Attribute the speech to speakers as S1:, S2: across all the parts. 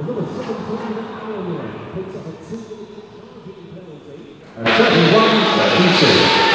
S1: And number 17, Alien, picks up a two-minute penalty at 31 32. Uh,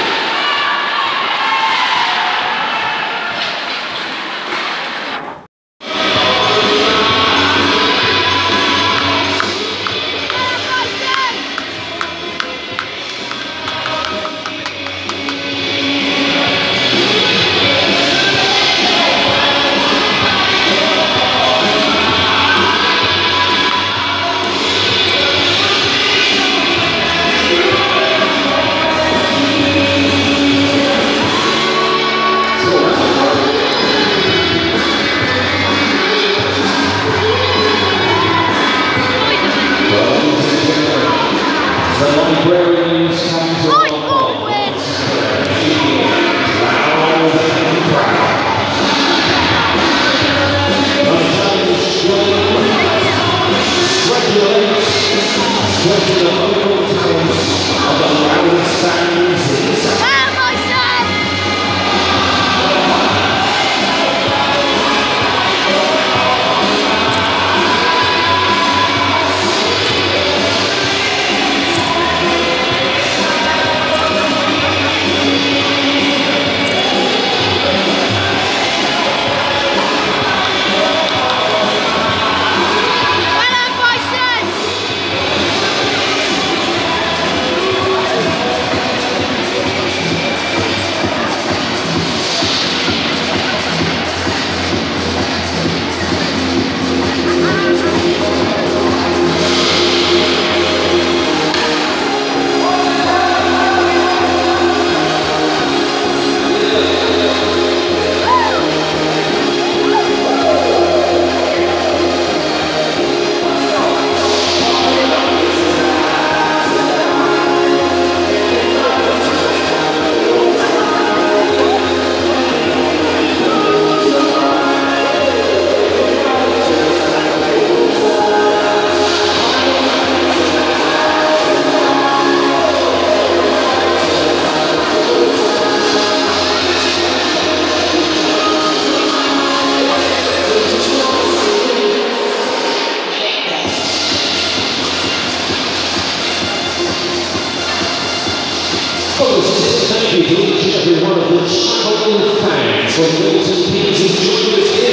S1: of the traveling fans from Milton Keynes who joined